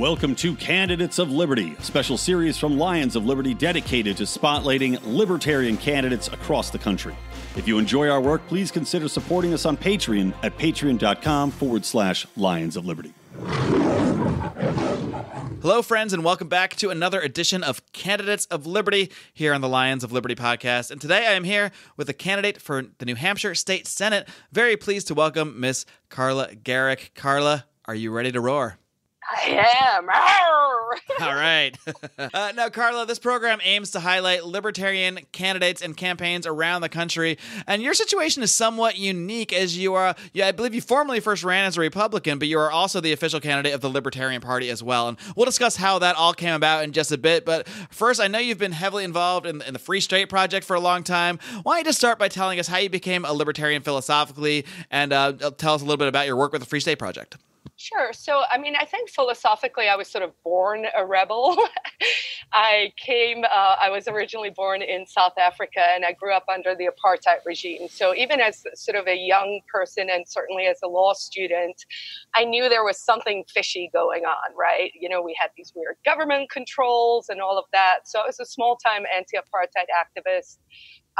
Welcome to Candidates of Liberty, a special series from Lions of Liberty dedicated to spotlighting libertarian candidates across the country. If you enjoy our work, please consider supporting us on Patreon at patreon.com forward slash Lions of Liberty. Hello, friends, and welcome back to another edition of Candidates of Liberty here on the Lions of Liberty podcast. And today I am here with a candidate for the New Hampshire State Senate. Very pleased to welcome Miss Carla Gericke. Carla, are you ready to roar? I am. All right. uh, now, Carla, this program aims to highlight libertarian candidates and campaigns around the country. And your situation is somewhat unique as you are, yeah, I believe you formally first ran as a Republican, but you are also the official candidate of the Libertarian Party as well. And we'll discuss how that all came about in just a bit. But first, I know you've been heavily involved in, in the Free State Project for a long time. Why don't you just start by telling us how you became a libertarian philosophically and uh, tell us a little bit about your work with the Free State Project? Sure. So, I mean, I think philosophically, I was sort of born a rebel. I came, uh, I was originally born in South Africa and I grew up under the apartheid regime. So, even as sort of a young person and certainly as a law student, I knew there was something fishy going on, right? You know, we had these weird government controls and all of that. So, I was a small time anti apartheid activist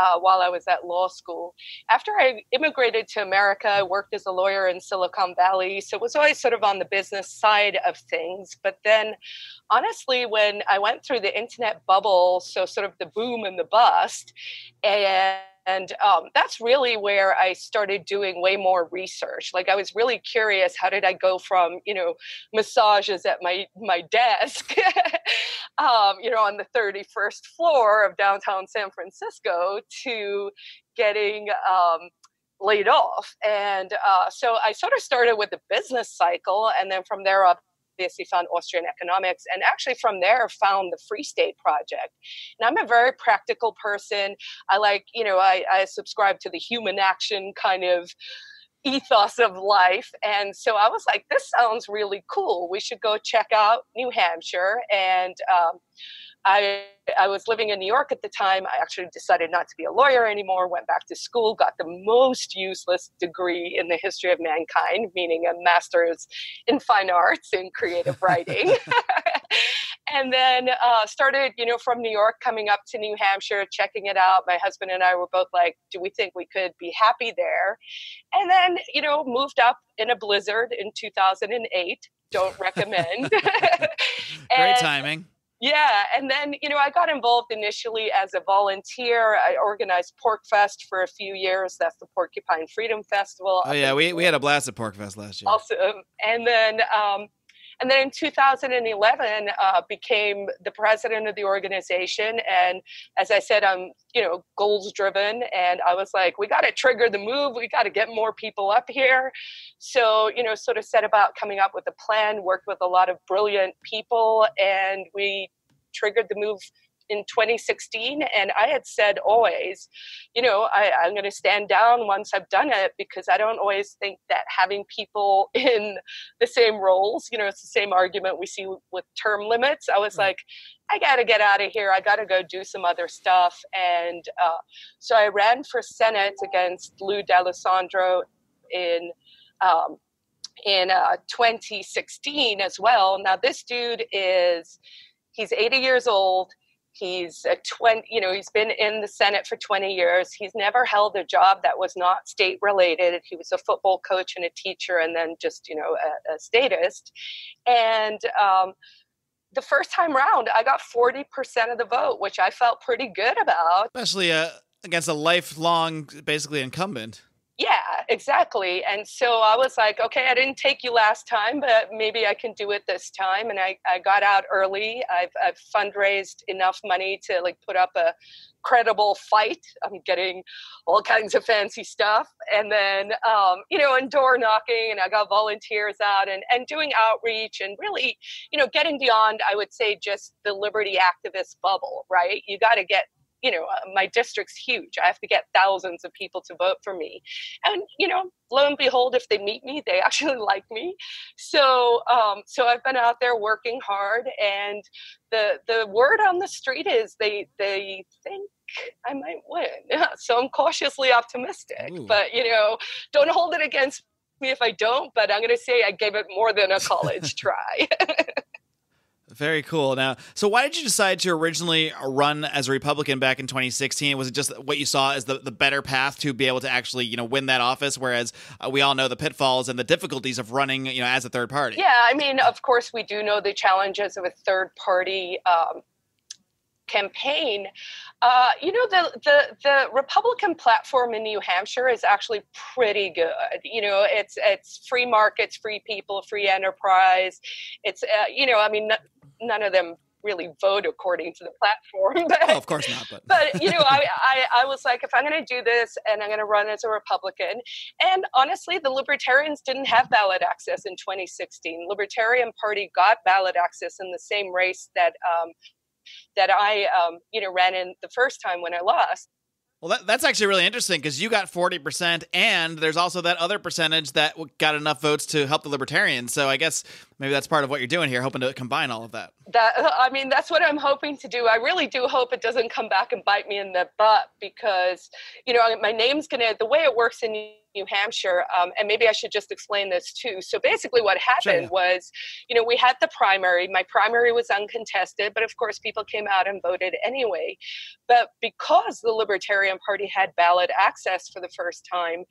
uh, while I was at law school. After I immigrated to America, I worked as a lawyer in Silicon Valley. So it was always sort of on the business side of things. But then, honestly, when I went through the internet bubble, so sort of the boom and the bust, and and um, that's really where i started doing way more research. Like i was really curious how did i go from you know massages at my my desk um, you know on the 31st floor of downtown san francisco to getting um, laid off. And uh, so i sort of started with the business cycle and then from there up obviously found Austrian economics, and actually from there found the Free State Project. And I'm a very practical person. I like, you know, I, I subscribe to the human action kind of ethos of life. And so I was like, this sounds really cool. We should go check out New Hampshire. And um, I I was living in New York at the time. I actually decided not to be a lawyer anymore, went back to school, got the most useless degree in the history of mankind, meaning a master's in fine arts in creative writing. and then uh, started, you know, from New York, coming up to New Hampshire, checking it out. My husband and I were both like, do we think we could be happy there? And then, you know, moved up in a blizzard in 2008. Don't recommend. Great timing yeah, and then you know I got involved initially as a volunteer. I organized PorcFest for a few years. That's the Porcupine Freedom Festival. Oh yeah, we, we had a blast at PorcFest last year. Awesome. And then um, and then in 2011 uh, became the president of the organization. And as I said, I'm you know goals driven, and I was like, we got to trigger the move. We got to get more people up here. So you know, sort of set about coming up with a plan. Worked with a lot of brilliant people, and we triggered the move in 2016 and i had said always you know I, i'm going to stand down once i've done it because i don't always think that having people in the same roles you know it's the same argument we see with term limits. I was like i got to get out of here. I got to go do some other stuff. And uh, so i ran for senate against lou d'allesandro in um, in uh, 2016 as well. Now this dude is he's 80 years old He's a 20, you know, he's been in the Senate for 20 years. He's never held a job that was not state related. He was a football coach and a teacher, and then just, you know, a, a statist. And um, the first time round, I got 40% of the vote, which I felt pretty good about. Especially uh, against a lifelong, basically incumbent. Yeah, exactly. And so I was like, okay, I didn't take you last time, but maybe I can do it this time. And I, I got out early. I've, I've fundraised enough money to like put up a credible fight. I'm getting all kinds of fancy stuff. And then, um, you know, and door knocking and I got volunteers out and, and doing outreach and really, you know, getting beyond, I would say, just the liberty activist bubble, right? You got to get you know, uh, my district's huge. I have to get thousands of people to vote for me. And, you know, lo and behold, if they meet me, they actually like me. So, um, so I've been out there working hard and the, the word on the street is they, they think I might win. So I'm cautiously optimistic, Ooh. but you know, don't hold it against me if I don't, but I'm going to say I gave it more than a college try. Very cool. Now, so why did you decide to originally run as a Republican back in 2016? Was it just what you saw as the, the better path to be able to actually, you know, win that office? Whereas uh, we all know the pitfalls and the difficulties of running, you know, as a third party. Yeah, I mean, of course, we do know the challenges of a third party um, campaign. Uh, you know, the, the the Republican platform in New Hampshire is actually pretty good. You know, it's it's free markets, free people, free enterprise. It's uh, you know, I mean, none of them really vote according to the platform. But, oh, of course not. But, but you know, I, I, I was like, if I'm going to do this and I'm going to run as a Republican, and honestly, the Libertarians didn't have ballot access in 2016. Libertarian Party got ballot access in the same race that um, that I, um, you know, ran in the first time when I lost. Well, that, that's actually really interesting because you got 40%, and there's also that other percentage that got enough votes to help the Libertarians. So I guess maybe that's part of what you're doing here, hoping to combine all of that. That I mean, that's what I'm hoping to do. I really do hope it doesn't come back and bite me in the butt because, you know, my name's gonna. The way it works in New Hampshire, um, and maybe I should just explain this too. So basically, what happened sure, was, you know, we had the primary. My primary was uncontested, but of course, people came out and voted anyway. But because the Libertarian Party had ballot access for the first time,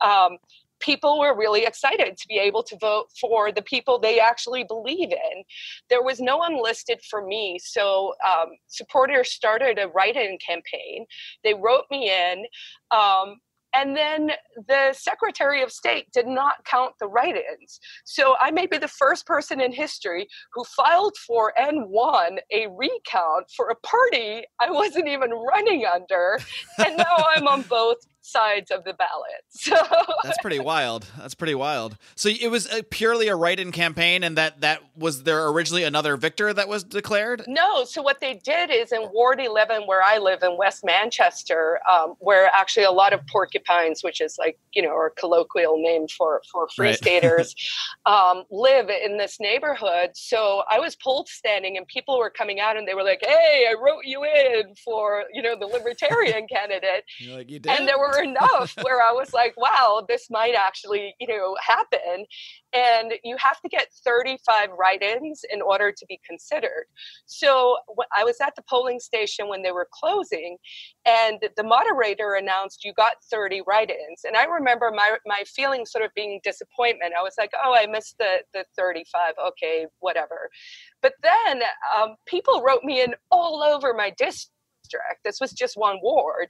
um, people were really excited to be able to vote for the people they actually believe in. There was no one listed for me, so um, supporters started a write in campaign. They wrote me in. Um, and then the Secretary of State did not count the write ins. So I may be the first person in history who filed for and won a recount for a party I wasn't even running under. And now I'm on both sides of the ballot. So that's pretty wild. That's pretty wild. So it was a, purely a write-in campaign, and that that was there originally another victor that was declared. No. So what they did is in Ward 11, where I live in West Manchester, um, where actually a lot of porcupines, which is like you know, our colloquial name for for free right. staters, um, live in this neighborhood. So I was poll standing, and people were coming out, and they were like, "Hey, I wrote you in for you know the Libertarian candidate." You're like, you did. And there were enough where I was like, wow, this might actually, you know, happen. And you have to get 35 write ins in order to be considered. So I was at the polling station when they were closing, and the moderator announced, you got 30 write ins. And I remember my, my feeling sort of being disappointment. I was like, oh, I missed the, the 35. Okay, whatever. But then um, people wrote me in all over my district district. This was just one ward.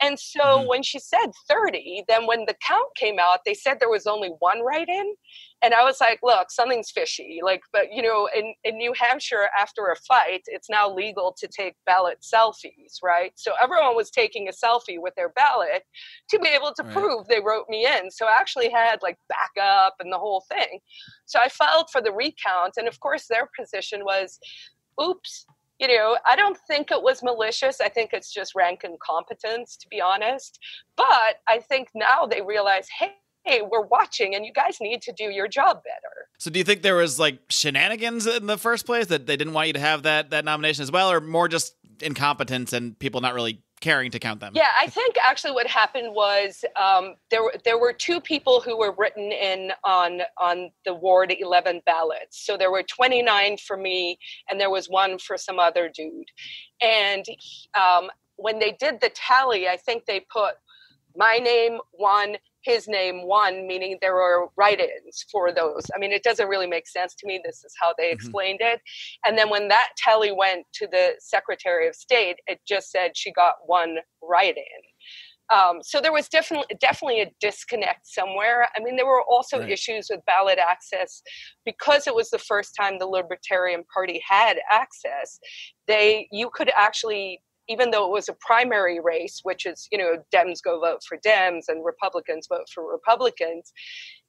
And so mm-hmm. when she said 30, then when the count came out, they said there was only one write in. And I was like, look, something's fishy. Like, but you know, in, in New Hampshire, after a fight, it's now legal to take ballot selfies, right? So everyone was taking a selfie with their ballot to be able to right. prove they wrote me in. So I actually had like backup and the whole thing. So I filed for the recount. And of course, their position was, oops, you know, I don't think it was malicious. I think it's just rank incompetence, to be honest. But I think now they realize, hey, hey, we're watching and you guys need to do your job better. So do you think there was like shenanigans in the first place that they didn't want you to have that that nomination as well or more just incompetence and people not really caring to count them. Yeah, I think actually what happened was um, there were there were two people who were written in on on the Ward 11 ballots. So there were 29 for me, and there was one for some other dude. And um, when they did the tally, I think they put my name one his name won, meaning there were write ins for those. I mean, it doesn't really make sense to me. This is how they mm-hmm. explained it. And then when that tally went to the Secretary of State, it just said she got one write in. Um, so there was definitely definitely a disconnect somewhere. I mean, there were also right. issues with ballot access because it was the first time the Libertarian Party had access. They you could actually even though it was a primary race, which is, you know, Dems go vote for Dems and Republicans vote for Republicans,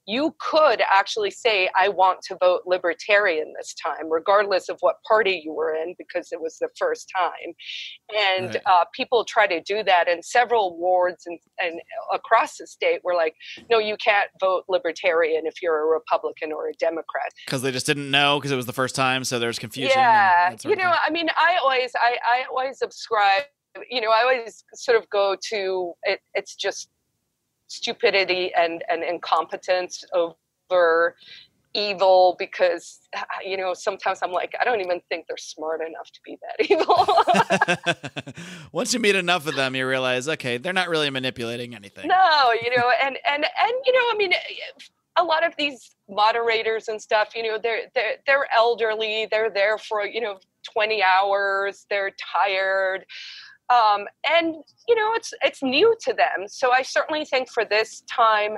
you could actually say, I want to vote libertarian this time, regardless of what party you were in, because it was the first time. And right. uh, people try to do that in several wards and, and across the state were like, no, you can't vote libertarian if you're a Republican or a Democrat. Because they just didn't know because it was the first time. So there's confusion. Yeah. You know, I mean, I always, I, I always subscribe you know, I always sort of go to it, it's just stupidity and, and incompetence over evil because you know sometimes i'm like i don't even think they're smart enough to be that evil. Once you meet enough of them you realize okay they're not really manipulating anything. No you know and and and you know i mean a lot of these moderators and stuff you know they're they're they're elderly they're there for you know 20 hours they're tired um, and you know it's it's new to them. So i certainly think for this time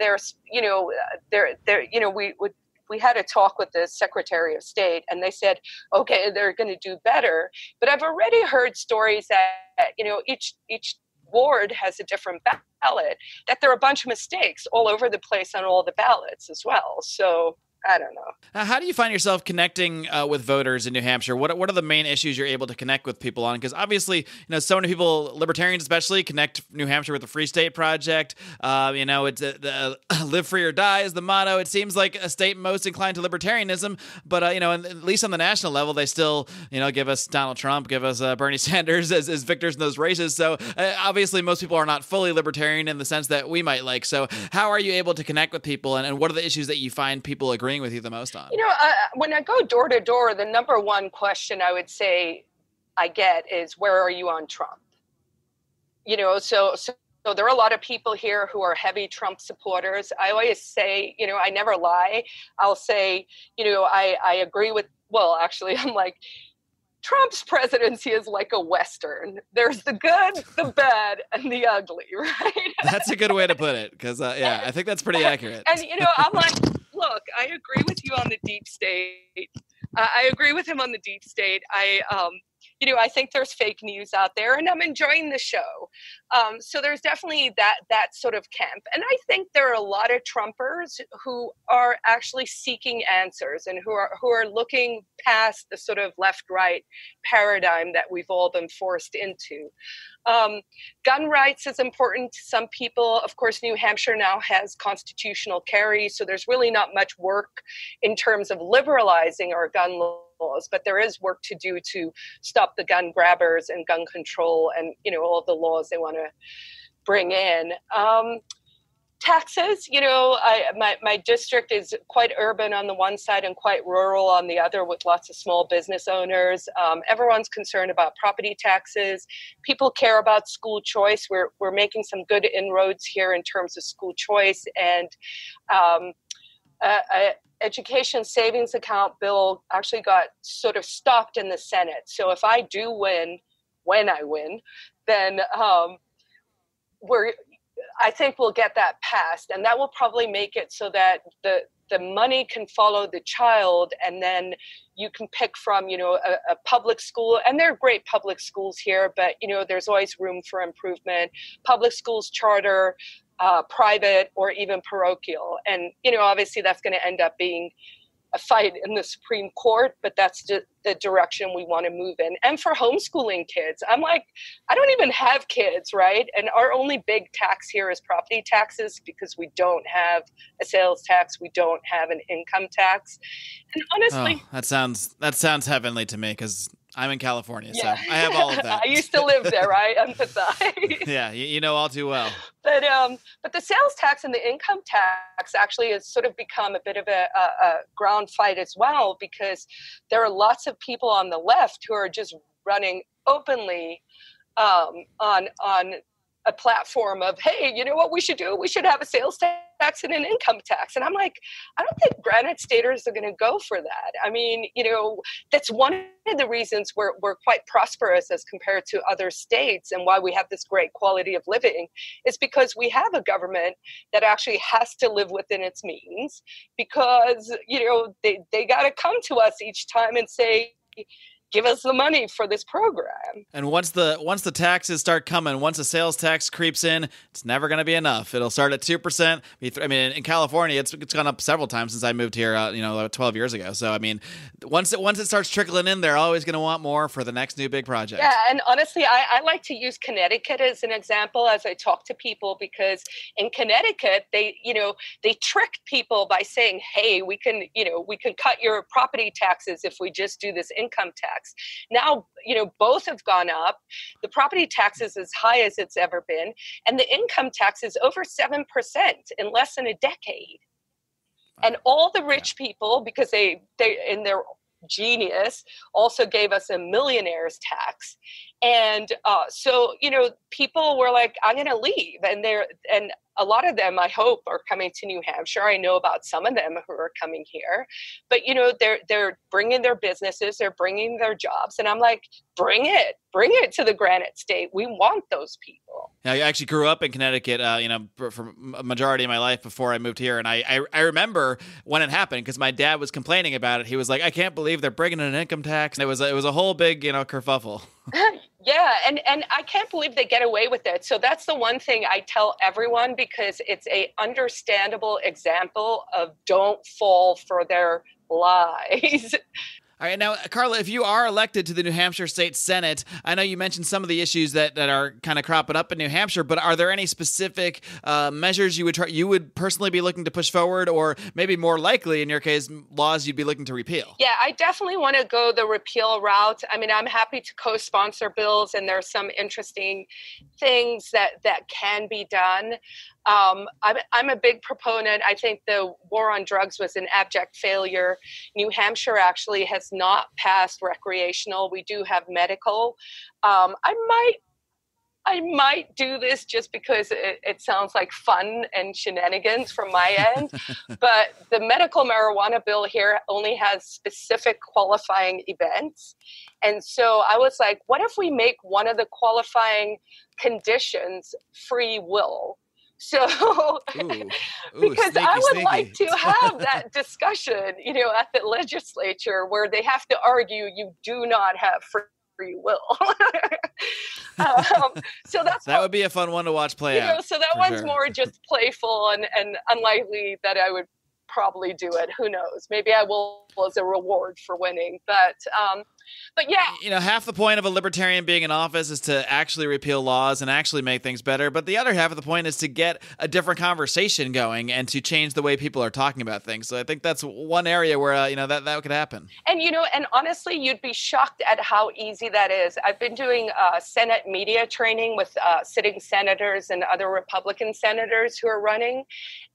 there's you know there there you know we would we had a talk with the secretary of state and they said okay they're going to do better. But i've already heard stories that you know each each ward has a different ballot that there are a bunch of mistakes all over the place on all the ballots as well. So I don't know. Uh, how do you find yourself connecting uh, with voters in New Hampshire? What What are the main issues you're able to connect with people on? Because obviously, you know, so many people, libertarians especially, connect New Hampshire with the Free State Project. Uh, you know, it's uh, the "Live Free or Die" is the motto. It seems like a state most inclined to libertarianism, but uh, you know, at least on the national level, they still, you know, give us Donald Trump, give us uh, Bernie Sanders as, as victors in those races. So obviously, most people are not fully libertarian in the sense that we might like. So, how are you able to connect with people, and, and what are the issues that you find people agree agreeing with you the most on? You know, uh, when I go door to door, the number one question I would say I get is, "Where are you on Trump?" You know, so so. So there are a lot of people here who are heavy Trump supporters. I always say, you know, I never lie. I'll say, you know, I, I agree with, well, actually, I'm like, Trump's presidency is like a Western. There's the good, the bad, and the ugly, right? That's a good way to put it. Because, uh, yeah, I think that's pretty accurate. And, you know, I'm like, look, I agree with you on the deep state. Uh, I agree with him on the deep state. I, um, you know, I think there's fake news out there, and I'm enjoying the show. Um, so there's definitely that that sort of camp, and I think there are a lot of Trumpers who are actually seeking answers and who are who are looking past the sort of left-right paradigm that we've all been forced into. Um, gun rights is important to some people. Of course, New Hampshire now has constitutional carry, so there's really not much work in terms of liberalizing our gun laws, but there is work to do to stop the gun grabbers and gun control and you know all the laws they want to bring in. Um, taxes you know I, my, my district is quite urban on the one side and quite rural on the other with lots of small business owners. Um, everyone's concerned about property taxes. People care about school choice. We're, we're making some good inroads here in terms of school choice and um, a, a education savings account bill actually got sort of stopped in the senate. So if i do win when i win then um, we're I think we'll get that passed, and that will probably make it so that the the money can follow the child, and then you can pick from you know a, a public school, and there are great public schools here, but you know there's always room for improvement. Public schools, charter, uh, private, or even parochial, and you know obviously that's going to end up being a fight in the Supreme Court, but that's the, the direction we want to move in. And for homeschooling kids, I'm like, I don't even have kids, right? And our only big tax here is property taxes because we don't have a sales tax, we don't have an income tax. And honestly, oh, that sounds that sounds heavenly to me because I'm in California, yeah. so I have all of that. I used to live there, right? Empathize. yeah, you, you, know all too well. But um, but the sales tax and the income tax actually has sort of become a bit of a, a, a ground fight as well because there are lots of people on the left who are just running openly um, on on a platform of hey you know what we should do? We should have a sales tax and an income tax. And i'm like i don't think granite staters are going to go for that. I mean you know that's one of the reasons we're, we're quite prosperous as compared to other states and why we have this great quality of living is because we have a government that actually has to live within its means because you know they, they got to come to us each time and say give us the money for this program. And once the once the taxes start coming, once the sales tax creeps in, it's never going to be enough. It'll start at two percent. I mean, in California, it's it's gone up several times since I moved here. Uh, you know, twelve years ago. So I mean, once it once it starts trickling in, they're always going to want more for the next new big project. Yeah, and honestly, I, I like to use Connecticut as an example as I talk to people because in Connecticut, they you know they tricked people by saying, hey, we can you know we can cut your property taxes if we just do this income tax tax. Now, you know, both have gone up. The property tax is as high as it's ever been, and the income tax is over 7% in less than a decade. and all the rich people because they they in their genius also gave us a millionaire's tax and uh, so you know people were like i'm going to leave and they're and a lot of them i hope are coming to new hampshire i know about some of them who are coming here but you know they're they're bringing their businesses they're bringing their jobs and i'm like bring it bring it to the granite state we want those people yeah, I actually grew up in Connecticut, uh, you know, for, for, a majority of my life before I moved here, and I I, I remember when it happened because my dad was complaining about it. He was like, "I can't believe they're bringing an income tax." And it was it was a whole big you know kerfuffle. yeah, and and I can't believe they get away with it. So that's the one thing I tell everyone because it's a understandable example of don't fall for their lies. All right, now, Carla, if you are elected to the New Hampshire State Senate, I know you mentioned some of the issues that, that are kind of cropping up in New Hampshire, but are there any specific uh, measures you would try, you would personally be looking to push forward, or maybe more likely, in your case, laws you'd be looking to repeal? Yeah, I definitely want to go the repeal route. I mean, I'm happy to co-sponsor bills, and there's some interesting things that that can be done. Um, I'm, I'm a big proponent. I think the war on drugs was an abject failure. New Hampshire actually has not passed recreational. We do have medical. Um, I might I might do this just because it, it, sounds like fun and shenanigans from my end. but the medical marijuana bill here only has specific qualifying events. And so I was like, what if we make one of the qualifying conditions free will? So, ooh, ooh, because sneaky, I would sneaky. like to have that discussion, you know, at the legislature where they have to argue you do not have free will. um, so that's that what, would be a fun one to watch play out. Know, so that one's sure. more just playful and, and unlikely that I would probably do it. Who knows? Maybe I will as a reward for winning. But um, but yeah. You know, half the point of a libertarian being in office is to actually repeal laws and actually make things better. But the other half of the point is to get a different conversation going and to change the way people are talking about things. So I think that's one area where, uh, you know, that, that could happen. And, you know, and honestly, you'd be shocked at how easy that is. I've been doing uh, Senate media training with uh, sitting senators and other Republican senators who are running.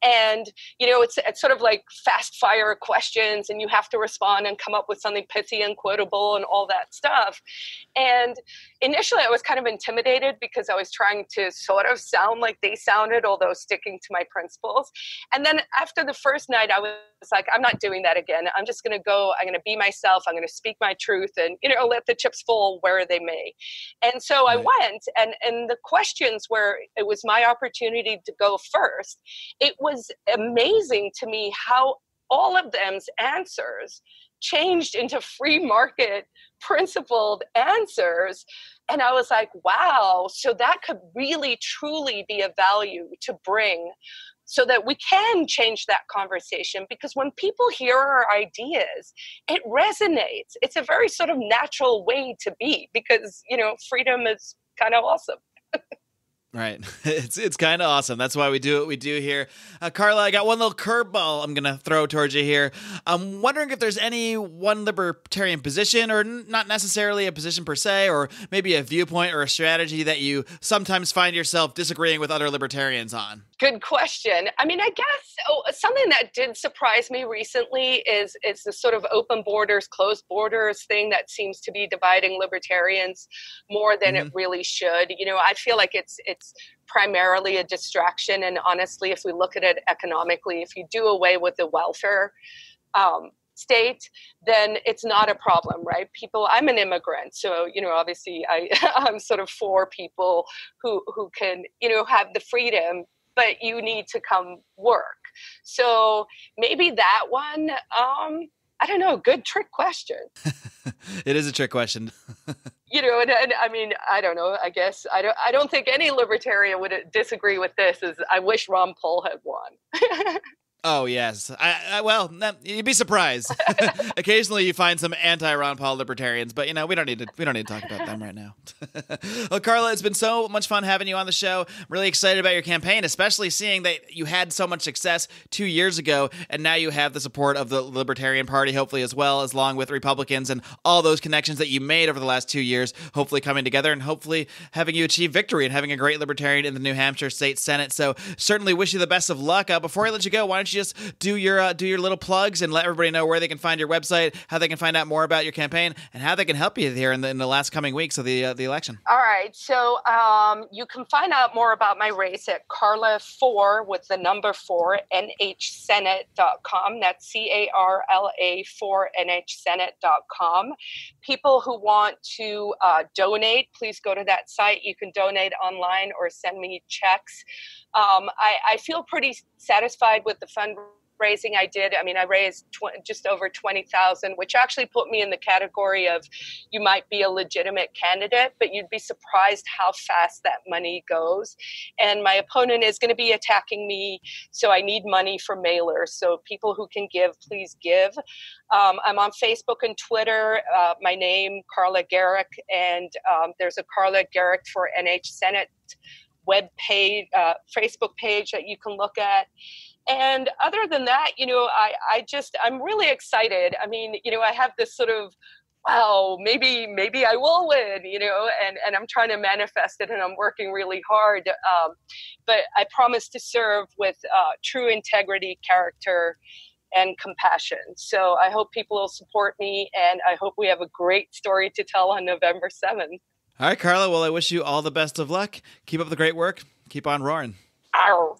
And, you know, it's, it's sort of like fast fire questions and you have to respond and come up with something pithy and quotable and all that stuff. And initially, I was kind of intimidated because I was trying to sort of sound like they sounded, although sticking to my principles. And then after the first night, I was like, I'm not doing that again. I'm just going to go, I'm going to be myself, I'm going to speak my truth, and, you know, let the chips fall where they may. And so I went, and, and the questions where it was my opportunity to go first, it was amazing to me how all of them's answers changed into free market principled answers. And i was like wow so that could really truly be a value to bring so that we can change that conversation. Because when people hear our ideas it resonates. It's a very sort of natural way to be because you know freedom is kind of awesome Right. It's it's kind of awesome. That's why we do what we do here. Uh, Carla, I got one little curveball I'm going to throw towards you here. I'm wondering if there's any one libertarian position, or n- not necessarily a position per se, or maybe a viewpoint or a strategy that you sometimes find yourself disagreeing with other libertarians on. Good question. I mean, I guess oh, something that did surprise me recently is is the sort of open borders, closed borders thing that seems to be dividing libertarians more than mm-hmm. it really should. You know, I feel like it's it's primarily a distraction, and honestly, if we look at it economically, if you do away with the welfare. Um, state then it's not a problem right people i'm an immigrant so you know obviously i i'm sort of for people who who can you know have the freedom but you need to come work. So maybe that one, um, I don't know, good trick question. it is a trick question. know, and, and, I mean, I don't know. I guess I don't. I don't think any libertarian would disagree with this. Is I wish Ron Paul had won. Oh yes, I, I well, you'd be surprised. Occasionally, you find some anti-Ron Paul libertarians, but you know we don't need to we don't need to talk about them right now. well, Carla, it's been so much fun having you on the show. I'm really excited about your campaign, especially seeing that you had so much success two years ago, and now you have the support of the Libertarian Party, hopefully as well, as along with Republicans and all those connections that you made over the last two years, hopefully coming together and hopefully having you achieve victory and having a great libertarian in the New Hampshire State Senate. So certainly wish you the best of luck. Uh, before I let you go, why don't you just do your uh, do your little plugs and let everybody know where they can find your website, how they can find out more about your campaign, and how they can help you here in the, in the last coming weeks of the uh, the election. All right. So um, you can find out more about my race at Carla Four with the number four nhsenate.com. That's C A R L A four nhsenate.com. People who want to uh, donate, please go to that site. You can donate online or send me checks. Um, I, I feel pretty satisfied with the fundraising I did. I mean, I raised tw- just over 20,000, which actually put me in the category of you might be a legitimate candidate, but you'd be surprised how fast that money goes. And my opponent is going to be attacking me, so I need money for mailers. So people who can give, please give. Um, I'm on Facebook and Twitter. Uh, my name, Carla Gericke, and um, there's a Carla Gericke for NH Senate web page, uh, Facebook page that you can look at. And other than that, you know, I, I just, I'm really excited. I mean, you know, I have this sort of, wow, maybe, maybe I will win, you know, and, and I'm trying to manifest it and I'm working really hard. Um, but I promise to serve with uh, true integrity, character, and compassion. So I hope people will support me and I hope we have a great story to tell on November 7th. All right, Carla. Well, I wish you all the best of luck. Keep up the great work. Keep on roaring. Ow.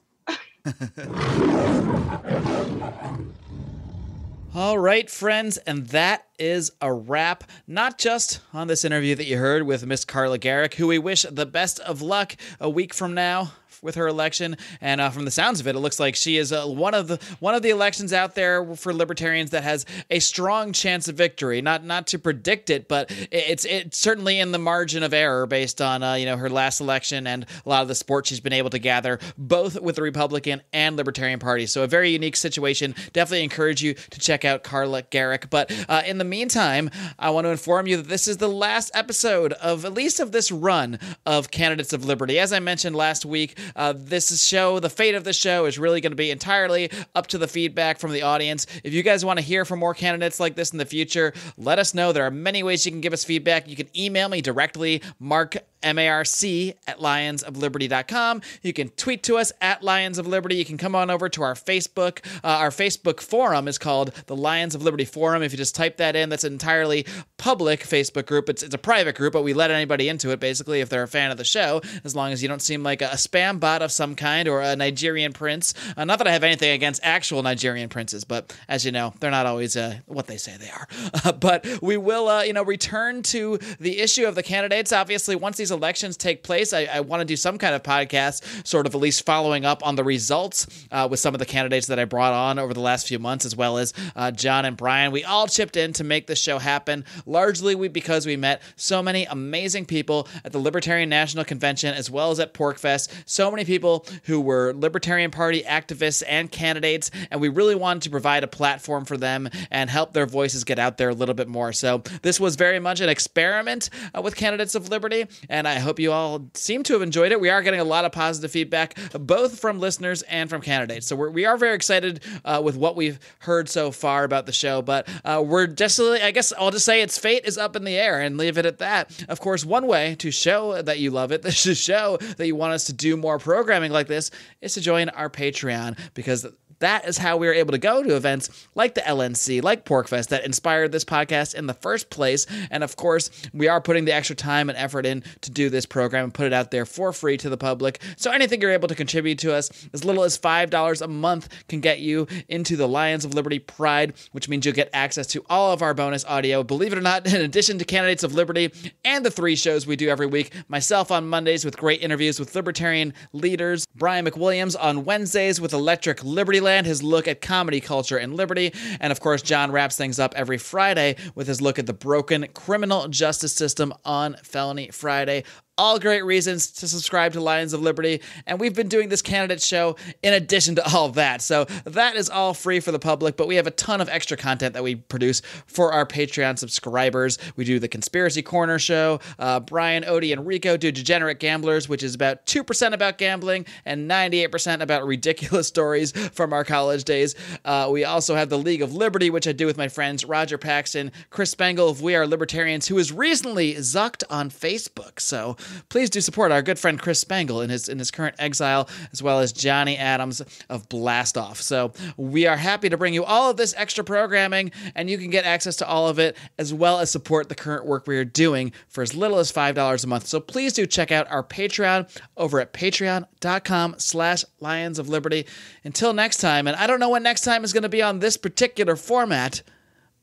All right, friends, and that is a wrap. Not just on this interview that you heard with Miss Carla Gericke, who we wish the best of luck a week from now with her election. And uh, from the sounds of it, it looks like she is uh, one of the one of the elections out there for libertarians that has a strong chance of victory. Not not to predict it, but it's it's certainly in the margin of error based on uh, you know her last election and a lot of the support she's been able to gather both with the Republican and Libertarian Party. So a very unique situation. Definitely encourage you to check out Carla Gericke. But uh, in the meantime, I want to inform you that this is the last episode of at least of this run of Candidates of Liberty. As I mentioned last week, uh, this show, the fate of the show, is really going to be entirely up to the feedback from the audience. If you guys want to hear from more candidates like this in the future, let us know. There are many ways you can give us feedback. You can email me directly, Mark M-A-R-C at lionsofliberty.com. You can tweet to us at Lions of Liberty. You can come on over to our Facebook. Uh, our Facebook forum is called the Lions of Liberty Forum. If you just type that in, that's an entirely public Facebook group. It's, it's a private group, but we let anybody into it basically if they're a fan of the show, as long as you don't seem like a, a spam bot of some kind or a Nigerian prince. Uh, not that I have anything against actual Nigerian princes, but as you know, they're not always uh, what they say they are. but we will, uh, you know, return to the issue of the candidates. Obviously, once these elections take place, I, I want to do some kind of podcast, sort of at least following up on the results uh, with some of the candidates that I brought on over the last few months, as well as uh, John and Brian. We all chipped in to make this show happen, largely we, because we met so many amazing people at the Libertarian National Convention, as well as at PorcFest. So many people who were Libertarian Party activists and candidates, and we really wanted to provide a platform for them and help their voices get out there a little bit more. So this was very much an experiment uh, with candidates of liberty, and I hope you all seem to have enjoyed it. We are getting a lot of positive feedback, both from listeners and from candidates. So we're, we are very excited uh, with what we've heard so far about the show, but uh, we're just, I guess I'll just say its fate is up in the air and leave it at that. Of course, one way to show that you love it, to show that you want us to do more programming like this, is to join our Patreon because that is how we were able to go to events like the LNC, like PorcFest, that inspired this podcast in the first place. And of course, we are putting the extra time and effort in to do this program and put it out there for free to the public. So anything you're able to contribute to us, as little as $5 a month, can get you into the Lions of Liberty Pride, which means you'll get access to all of our bonus audio. Believe it or not, in addition to Candidates of Liberty and the three shows we do every week, myself on Mondays with great interviews with libertarian leaders, Brian McWilliams on Wednesdays with Electric Liberty Land his look at comedy culture and liberty. And of course, John wraps things up every Friday with his look at the broken criminal justice system on Felony Friday. All great reasons to subscribe to Lions of Liberty. And we've been doing this candidate show in addition to all that. So that is all free for the public, but we have a ton of extra content that we produce for our Patreon subscribers. We do the Conspiracy Corner show. Uh, Brian, Odie, and Rico do Degenerate Gamblers, which is about 2% about gambling and 98% about ridiculous stories from our college days. Uh, we also have the League of Liberty, which I do with my friends Roger Paxton, Chris Spangle of We Are Libertarians, who is recently zucked on Facebook. So please do support our good friend Chris Spangle in his in his current exile, as well as Johnny Adams of Blast Off. So we are happy to bring you all of this extra programming, and you can get access to all of it, as well as support the current work we are doing for as little as five dollars a month. So please do check out our Patreon over at patreon.com slash Lions of Liberty. Until next time, and I don't know when next time is going to be on this particular format,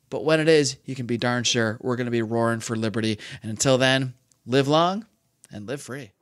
but when it is, you can be darn sure we're going to be roaring for liberty. And until then, live long and live free.